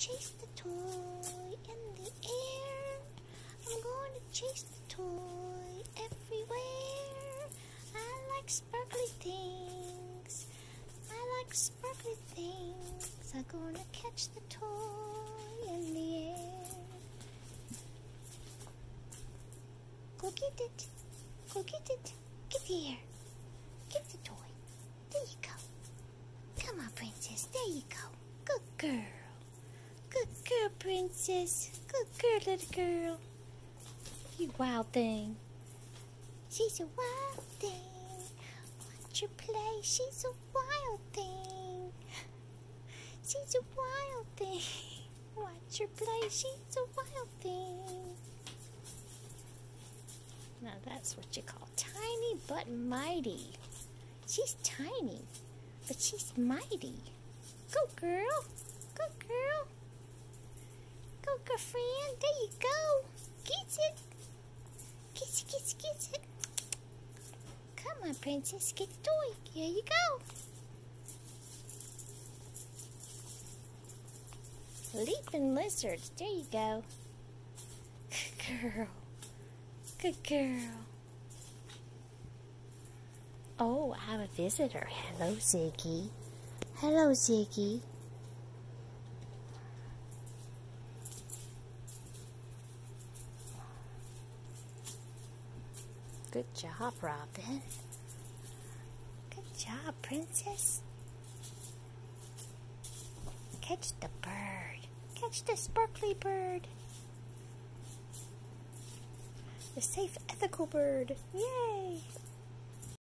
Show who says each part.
Speaker 1: chase the toy in the air. I'm going to chase the toy everywhere. I like sparkly things. I like sparkly things. I'm going to catch the toy in the air. Go get it. Go get it. Get here. Get the toy. There you go. Come on, princess. There you go. Good girl. Good girl, princess. Good girl, little girl. You wild thing. She's a wild thing. Watch her play. She's a wild thing. She's a wild thing. Watch her play. She's a wild thing. Now that's what you call tiny but mighty. She's tiny, but she's mighty. Go, girl. Go, girl. Go, girlfriend. There you go. Gets it. Gets it, gets it, gets it. Come on, princess. Get the toy. Here you go. Leaping lizards. There you go. Good girl. Good girl. Oh, I have a visitor. Hello, Ziggy. Hello, Ziggy. Good job, Robin. Good job, Princess. Catch the bird. Catch the sparkly bird. The safe, ethical bird. Yay!